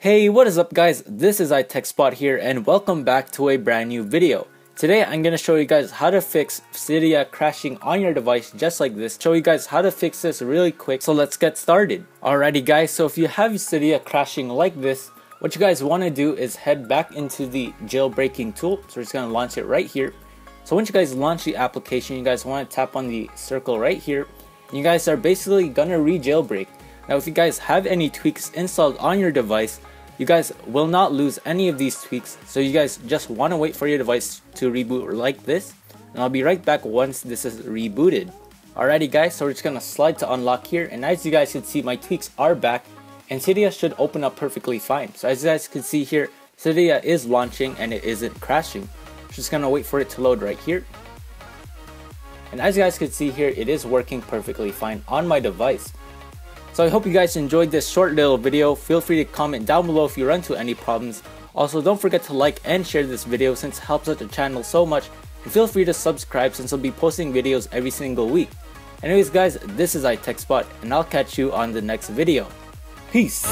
Hey, what is up guys? This is iTechSpot here and welcome back to a brand new video. Today I'm going to show you guys how to fix Cydia crashing on your device just like this. Show you guys how to fix this really quick, so let's get started. Alrighty guys, so if you have Cydia crashing like this, what you guys want to do is head back into the jailbreaking tool. So we're just going to launch it right here. So once you guys launch the application, you guys want to tap on the circle right here. You guys are basically going to re-jailbreak. Now if you guys have any tweaks installed on your device, you guys will not lose any of these tweaks. So you guys just want to wait for your device to reboot like this. And I'll be right back once this is rebooted. Alrighty guys, so we're just going to slide to unlock here. And as you guys can see, my tweaks are back. And Cydia should open up perfectly fine. So as you guys can see here, Cydia is launching and it isn't crashing. Just gonna wait for it to load right here. And as you guys can see here, it is working perfectly fine on my device. So I hope you guys enjoyed this short little video. Feel free to comment down below if you run into any problems. Also don't forget to like and share this video since it helps out the channel so much. And feel free to subscribe since I'll be posting videos every single week. Anyways guys, this is iTechSpot and I'll catch you on the next video. Peace!